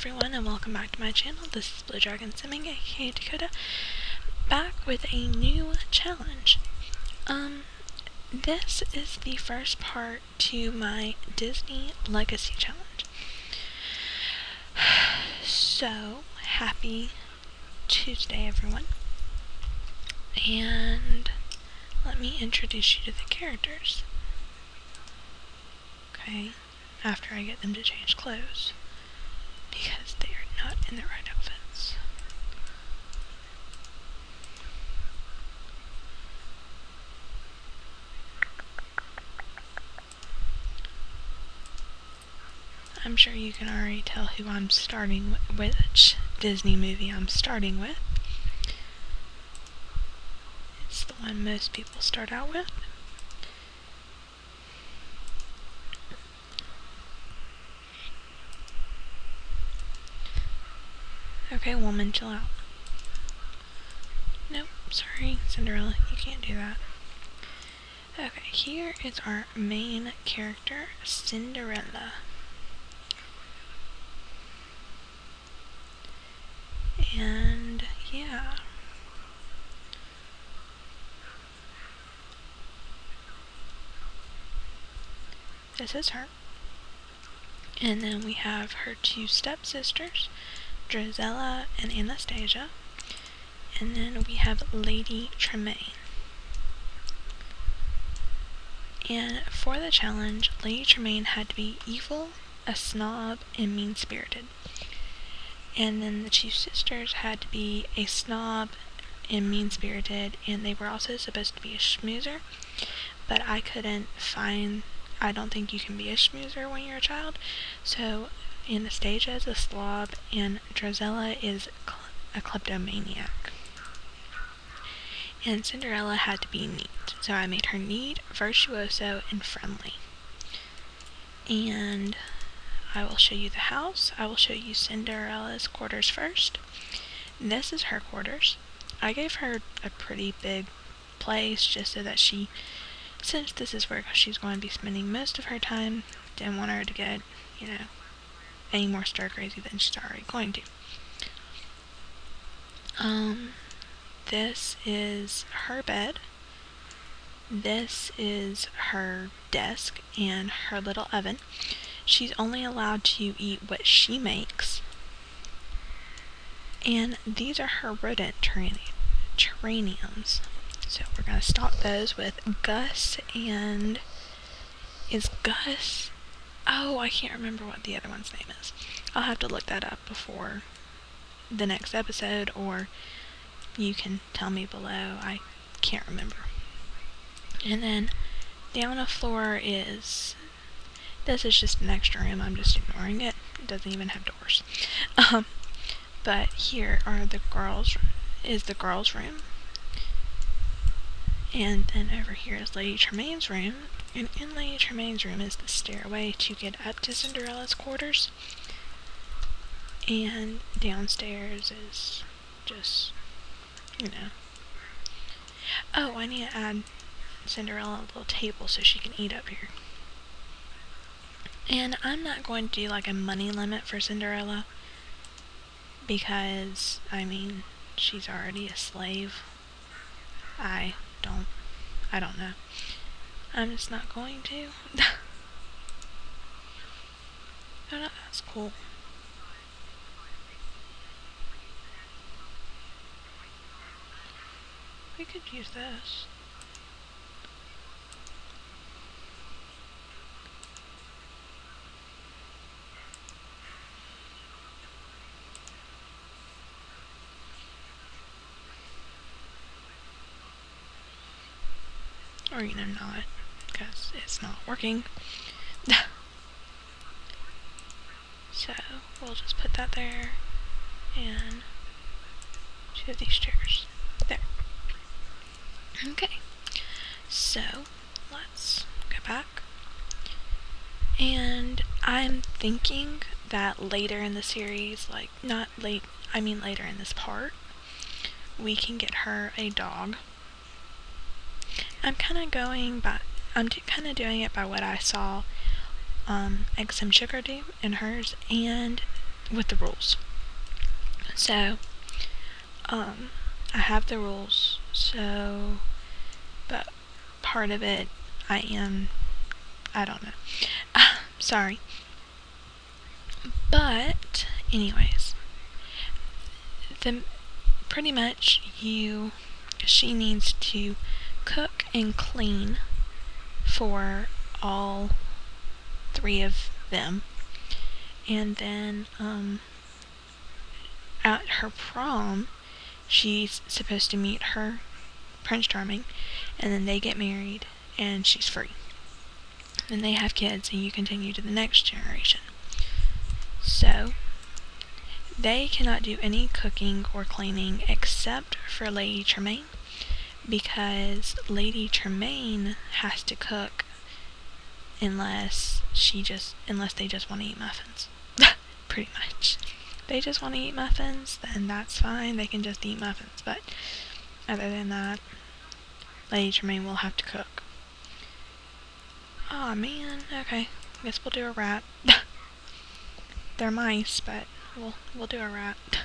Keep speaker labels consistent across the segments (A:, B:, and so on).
A: everyone and welcome back to my channel. This is Blue Dragon Simming, aka Dakota, back with a new challenge. Um, this is the first part to my Disney Legacy Challenge. So, happy Tuesday everyone. And let me introduce you to the characters. Okay, after I get them to change clothes because they are not in the right outfits. I'm sure you can already tell who I'm starting with, which Disney movie I'm starting with. It's the one most people start out with. Okay, woman, chill out. Nope, sorry, Cinderella, you can't do that. Okay, here is our main character, Cinderella. And, yeah. This is her. And then we have her two stepsisters, Drizella and Anastasia. And then we have Lady Tremaine. And for the challenge, Lady Tremaine had to be evil, a snob, and mean-spirited. And then the two sisters had to be a snob and mean-spirited, and they were also supposed to be a schmoozer, but I couldn't find, I don't think you can be a schmoozer when you're a child, so Anastasia is a slob, and Drizella is a kleptomaniac. And Cinderella had to be neat, so I made her neat, virtuoso, and friendly. And I will show you the house. I will show you Cinderella's quarters first. This is her quarters. I gave her a pretty big place just so that she, since this is where she's going to be spending most of her time, didn't want her to get, you know, any more star crazy than she's already going to. Um, this is her bed. This is her desk and her little oven. She's only allowed to eat what she makes. And these are her rodent terrariums. So we're going to stock those with Gus and... Is Gus Oh, I can't remember what the other one's name is. I'll have to look that up before the next episode, or you can tell me below. I can't remember. And then down the floor is. This is just an extra room. I'm just ignoring it. It doesn't even have doors. Um, but here are the girls. Is the girls' room. And then over here is Lady Tremaine's room, and in Lady Tremaine's room is the stairway to get up to Cinderella's quarters. And downstairs is just, you know. Oh, I need to add Cinderella a little table so she can eat up here. And I'm not going to do like a money limit for Cinderella because, I mean, she's already a slave. I don't, I don't know. I'm just not going to. oh, no, that's cool. We could use this. Or, you know, not because it's not working. so we'll just put that there and two of these chairs there. Okay, so let's go back. And I'm thinking that later in the series, like not late, I mean later in this part, we can get her a dog. I'm kind of going by I'm kind of doing it by what I saw um, XM Sugar do in hers, and with the rules. So, um, I have the rules, so, but part of it I am, I don't know. sorry. But, anyways, the, pretty much you, she needs to cook and clean for all three of them. And then, um, at her prom, she's supposed to meet her Prince Charming, and then they get married, and she's free. Then they have kids, and you continue to the next generation. So, they cannot do any cooking or cleaning except for Lady Tremaine because Lady Tremaine has to cook unless she just unless they just want to eat muffins. Pretty much. They just want to eat muffins, then that's fine. They can just eat muffins. But other than that, Lady Tremaine will have to cook. oh, man. Okay. I guess we'll do a rat. They're mice, but we'll we'll do a rat.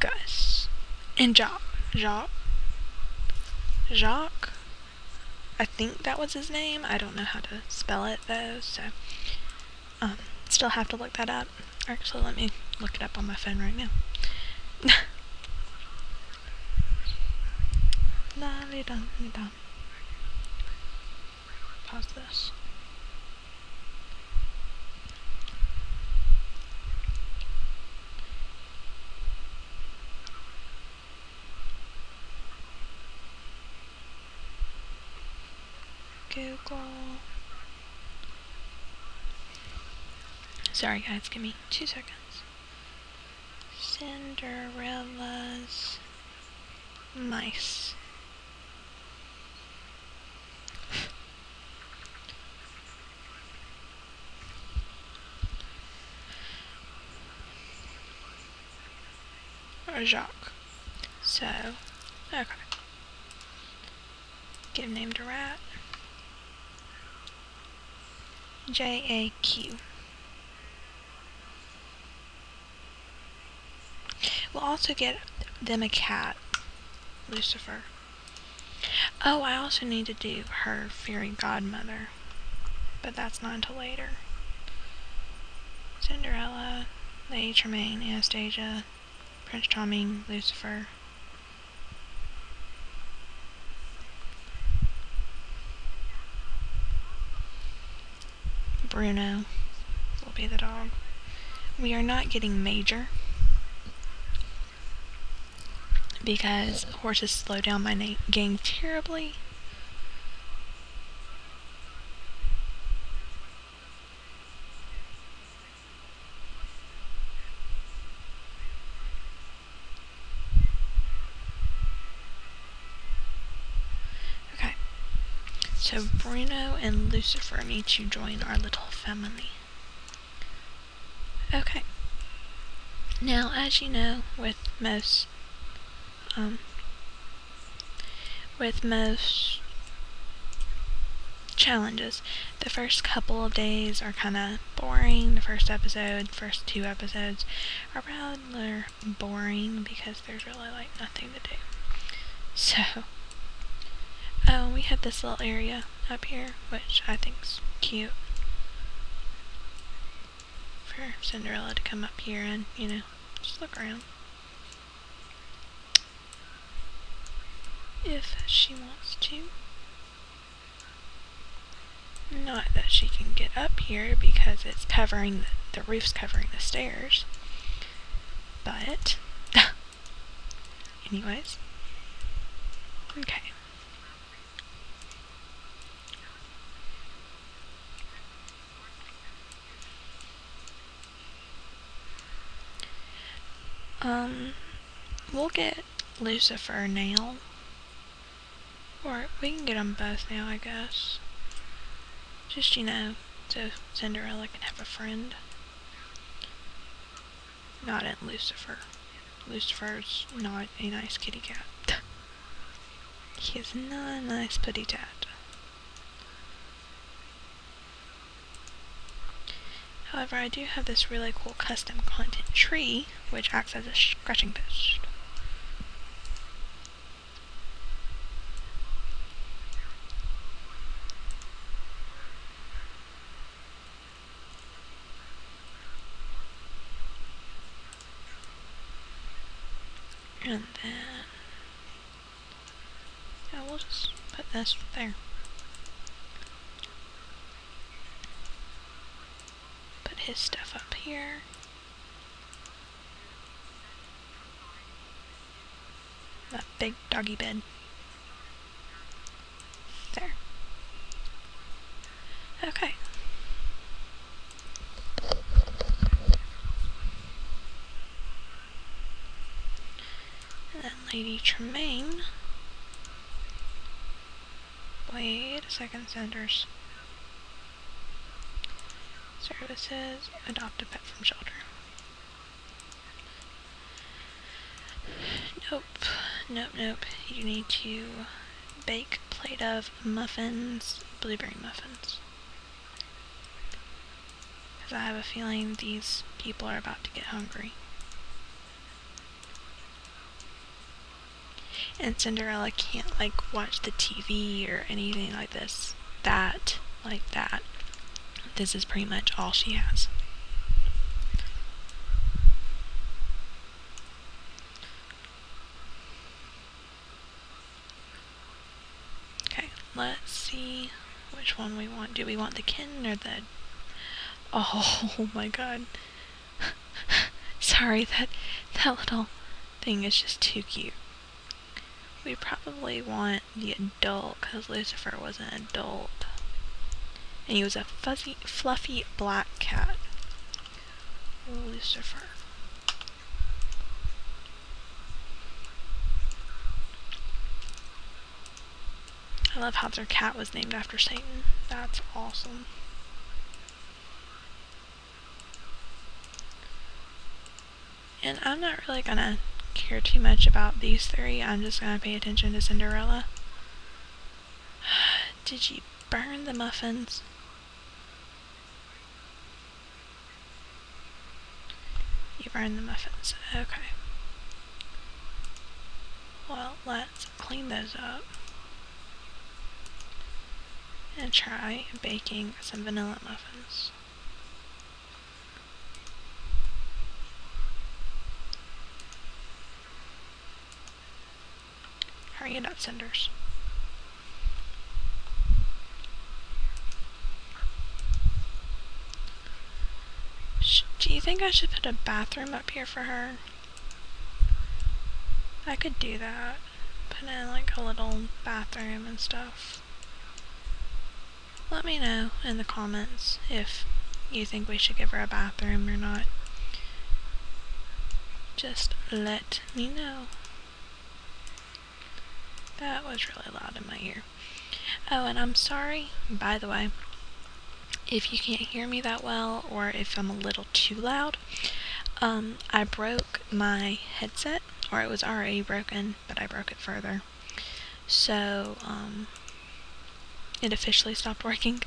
A: Gus and Jock. Jock. Jacques. I think that was his name. I don't know how to spell it though, so um, still have to look that up. Actually, let me look it up on my phone right now. Pause this. Google. Sorry guys, give me two seconds. Cinderella's mice. or Jacques. So, okay. Give name to rat. J-A-Q. We'll also get them a cat, Lucifer. Oh, I also need to do her fairy godmother, but that's not until later. Cinderella, Lady Tremaine, Anastasia, Prince Charming, Lucifer. Bruno will be the dog. We are not getting Major because horses slow down my game terribly. So Bruno and Lucifer need to join our little family. Okay. Now, as you know, with most, um, with most challenges, the first couple of days are kind of boring. The first episode, first two episodes are rather boring because there's really like nothing to do. So, Oh, we have this little area up here, which I think's cute. For Cinderella to come up here and, you know, just look around. If she wants to. Not that she can get up here because it's covering, the, the roof's covering the stairs. But, anyways. Okay. Um, we'll get Lucifer now. Or we can get them both now, I guess. Just, you know, so Cinderella can have a friend. Not in Lucifer. Lucifer's not a nice kitty cat. he is not a nice putty tat. However, I do have this really cool custom content tree, which acts as a scratching post. And then, yeah, we'll just put this there. His stuff up here. That big doggy bed. There. Okay. And then Lady Tremaine. Wait a second, Sanders. Services, adopt a pet from shelter. Nope, nope, nope. You need to bake a plate of muffins, blueberry muffins. Because I have a feeling these people are about to get hungry. And Cinderella can't, like, watch the TV or anything like this. That, like that this is pretty much all she has. Okay, let's see which one we want. Do we want the kitten or the... Oh my god. Sorry, that, that little thing is just too cute. We probably want the adult, because Lucifer was an adult and he was a fuzzy, fluffy black cat. Lucifer. I love how their cat was named after Satan. That's awesome. And I'm not really gonna care too much about these three. I'm just gonna pay attention to Cinderella. Did you burn the muffins? Burned the muffins. Okay. Well, let's clean those up. And try baking some vanilla muffins. Hurry it up, Cinders. Do you think I should put a bathroom up here for her? I could do that. Put in like a little bathroom and stuff. Let me know in the comments if you think we should give her a bathroom or not. Just let me know. That was really loud in my ear. Oh, and I'm sorry, by the way, if you can't hear me that well or if I'm a little too loud. Um, I broke my headset, or it was already broken, but I broke it further. So, um, it officially stopped working.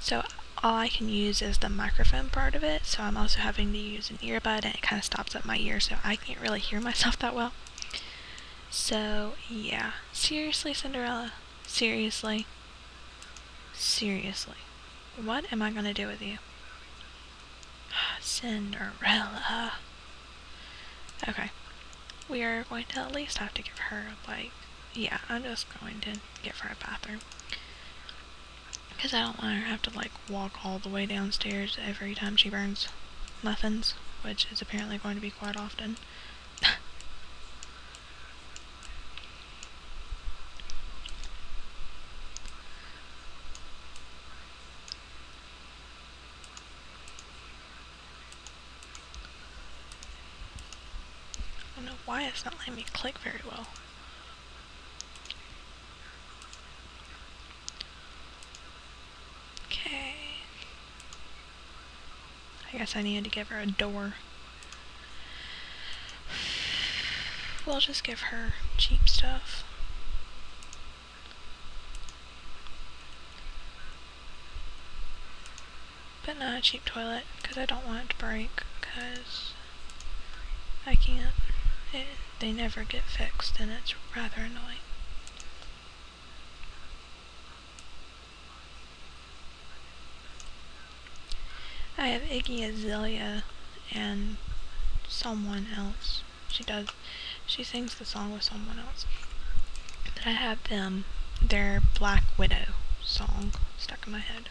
A: So, all I can use is the microphone part of it, so I'm also having to use an earbud and it kind of stops up my ear, so I can't really hear myself that well. So, yeah. Seriously, Cinderella? Seriously? Seriously. What am I gonna do with you? Cinderella. Okay. We are going to at least have to give her, like, yeah, I'm just going to give her a bathroom. Because I don't want her to have to, like, walk all the way downstairs every time she burns muffins, which is apparently going to be quite often. not letting me click very well. Okay. I guess I needed to give her a door. We'll just give her cheap stuff. But not a cheap toilet, because I don't want it to break, because I can't. It, they never get fixed, and it's rather annoying. I have Iggy Azalea and someone else. She does, she sings the song with someone else. But I have them, their Black Widow song stuck in my head.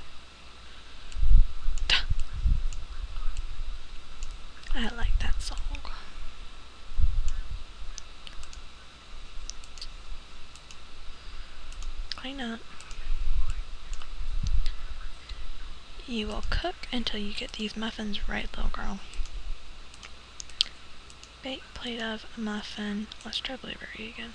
A: I like that song. Clean up. You will cook until you get these muffins right, little girl. Bake plate of muffin. Let's try blueberry again.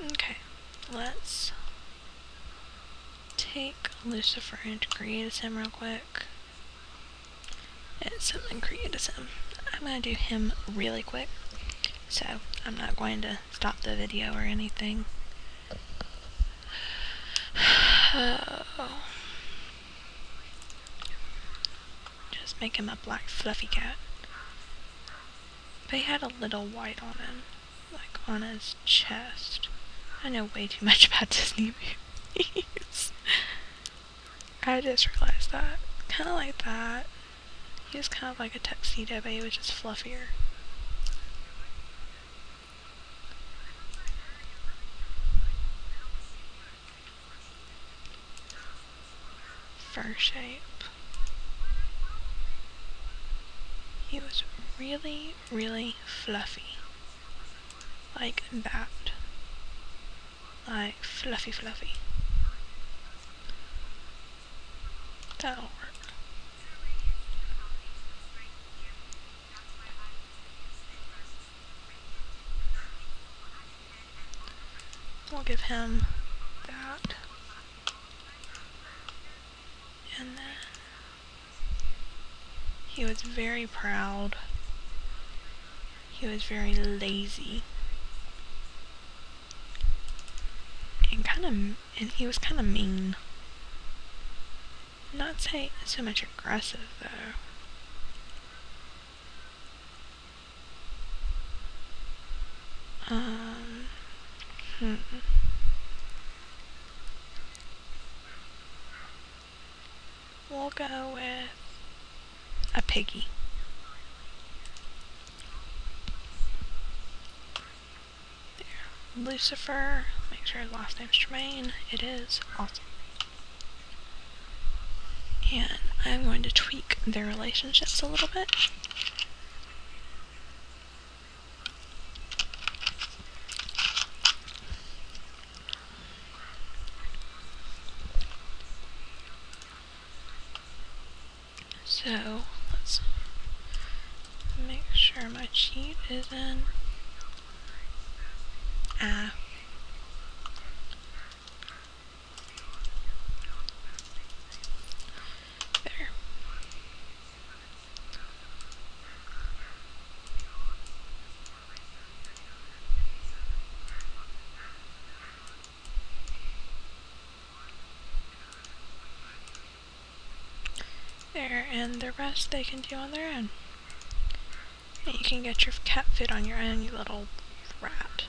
A: Okay, let's take Lucifer and create him real quick. It's something create him. I'm gonna do him really quick. So I'm not going to stop the video or anything. Just make him a black fluffy cat. But he had a little white on him, like on his chest. I know way too much about Disney movies. I just realized that. Kind of like that. He was kind of like a tuxedo, but he was just fluffier. Fur shape. He was really, really fluffy. Like that. Like fluffy fluffy. That'll work. We'll give him that. And then he was very proud. He was very lazy. And kind of, and he was kind of mean. Not say so much aggressive though. Um, hmm. We'll go with a piggy. There. Lucifer, make sure his last name's Tremaine. It is awesome. And I'm going to tweak their relationships a little bit. So let's make sure my cheat is in. Ah. There. And the rest they can do on their own. And you can get your cat food on your own, you little rat.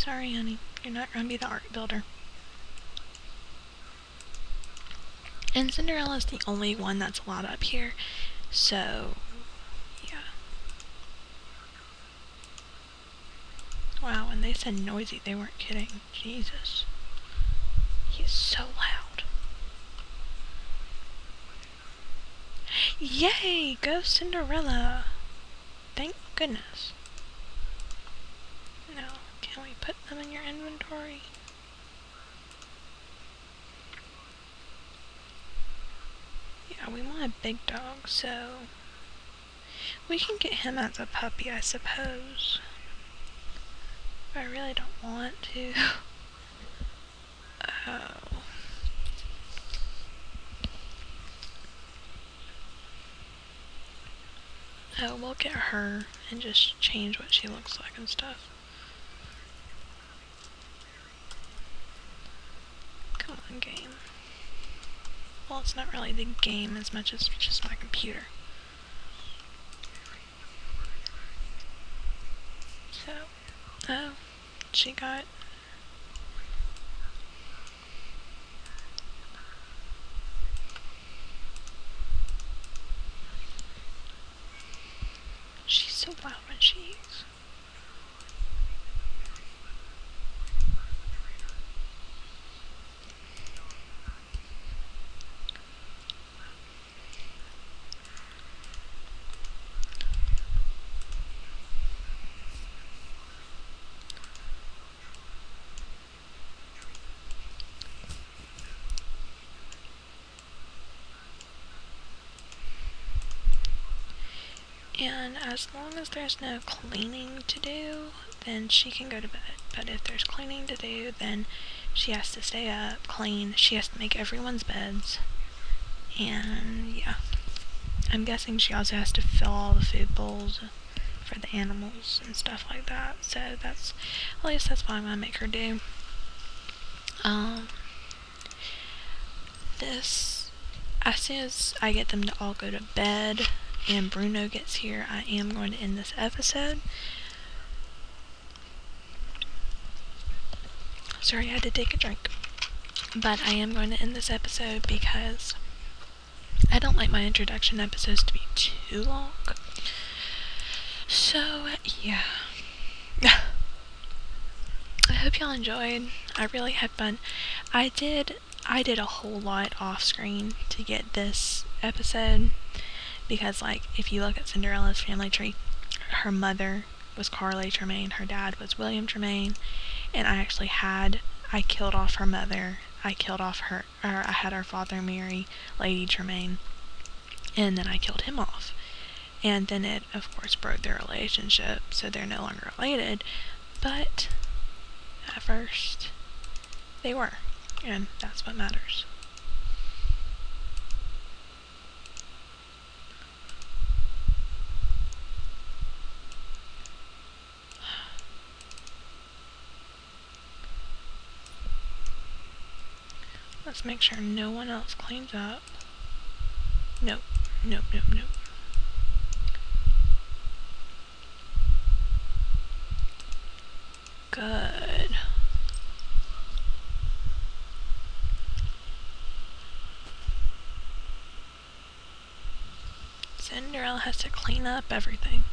A: Sorry, honey. You're not going to be the art builder. And Cinderella's the only one that's allowed up here. So, yeah. Wow, when they said noisy, they weren't kidding. Jesus. He's so loud. Yay! Go Cinderella! Thank goodness. Put them in your inventory? Yeah, we want a big dog, so we can get him as a puppy, I suppose. But I really don't want to. oh. Oh, we'll get her and just change what she looks like and stuff. Game. Well, it's not really the game as much as just my computer. So, oh, she got She's so loud when she eats. And as long as there's no cleaning to do, then she can go to bed. But if there's cleaning to do, then she has to stay up, clean. She has to make everyone's beds. And yeah. I'm guessing she also has to fill all the food bowls for the animals and stuff like that. So that's, at least that's what I'm gonna make her do. Um, this, as soon as I get them to all go to bed, and Bruno gets here, I am going to end this episode. Sorry, I had to take a drink. But I am going to end this episode because I don't like my introduction episodes to be too long. So, yeah. I hope y'all enjoyed. I really had fun. I did I did a whole lot off screen to get this episode because like if you look at Cinderella's family tree, her mother was Carly Tremaine, her dad was William Tremaine, and I actually had I killed off her mother. I killed off her or I had her father marry Lady Tremaine. And then I killed him off. And then it of course broke their relationship, so they're no longer related. But at first they were. And that's what matters. Let's make sure no one else cleans up. Nope, nope, nope, nope. Good. Cinderella has to clean up everything.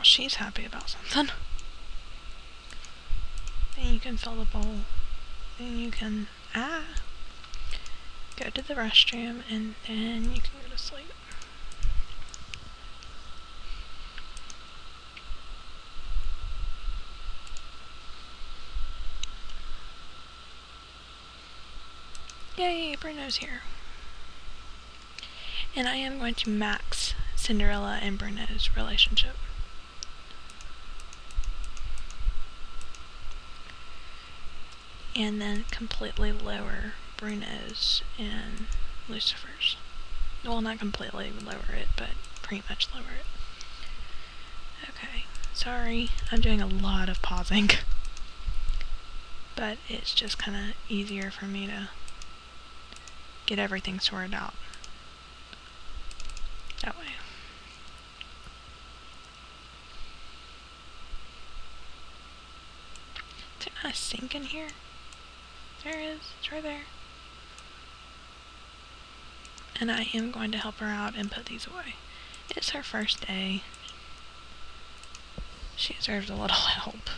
A: Well, she's happy about something. Then you can fill the bowl. Then you can, ah, go to the restroom and then you can go to sleep. Yay, Bruno's here. And I am going to max Cinderella and Bruno's relationship. And then completely lower Bruno's and Lucifer's. Well, not completely lower it, but pretty much lower it. Okay, sorry, I'm doing a lot of pausing. but it's just kind of easier for me to get everything sorted out that way. Not a sink in here? There is. It's right there. And I am going to help her out and put these away. It's her first day. She deserves a little help.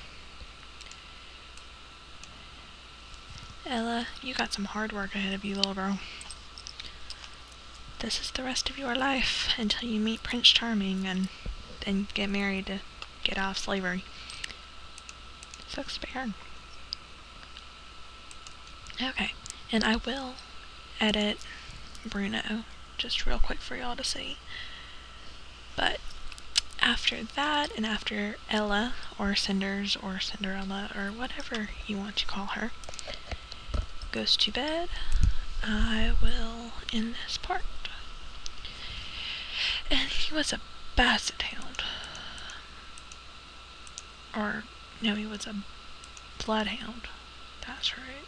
A: Ella, you got some hard work ahead of you, little girl. This is the rest of your life until you meet Prince Charming and then get married to get off slavery. Sucks to. Okay, and I will edit Bruno just real quick for y'all to see. But after that, and after Ella, or Cinders, or Cinderella, or whatever you want to call her, goes to bed, I will end this part. And he was a basset hound. Or, no, he was a bloodhound. That's right.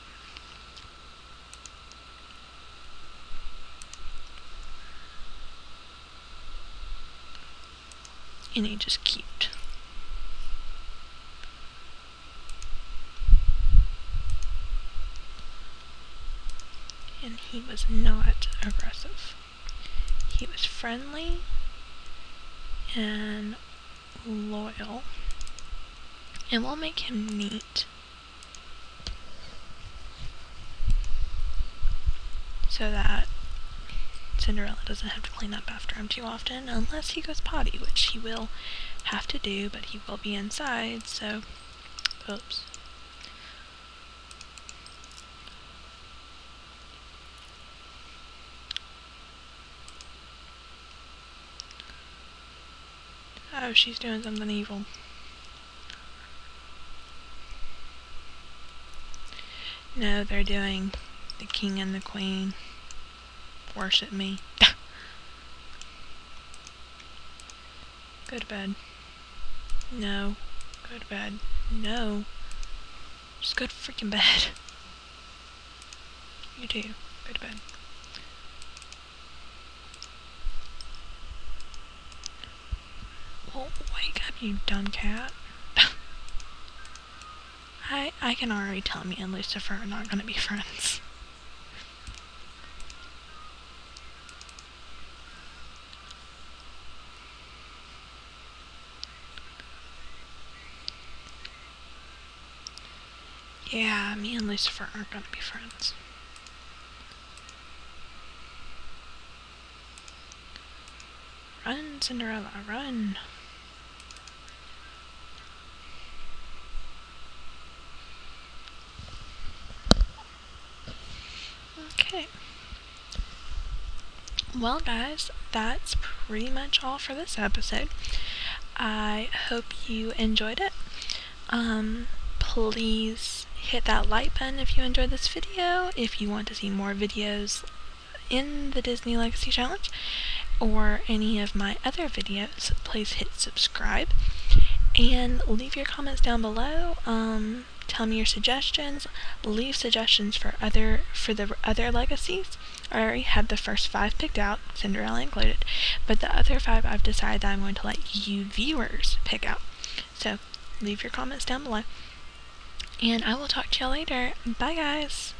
A: And he just cute. And he was not aggressive. He was friendly and loyal. And we'll make him neat. So that Cinderella doesn't have to clean up after him too often, unless he goes potty, which he will have to do, but he will be inside, so... Oops. Oh, she's doing something evil. No, they're doing the king and the queen worship me. go to bed. No. Go to bed. No. Just go to freaking bed. You do. Go to bed. Well, wake up, you dumb cat. I I can already tell me and Lucifer are not gonna be friends. Yeah, me and Lucifer aren't gonna be friends. Run, Cinderella, run! Okay. Well, guys, that's pretty much all for this episode. I hope you enjoyed it. Um, please hit that like button if you enjoyed this video, if you want to see more videos in the Disney Legacy Challenge, or any of my other videos, please hit subscribe, and leave your comments down below. Um, tell me your suggestions, leave suggestions for other for the other legacies. I already have the first five picked out, Cinderella included, but the other five I've decided that I'm going to let you viewers pick out. So leave your comments down below. And I will talk to y'all later. Bye, guys.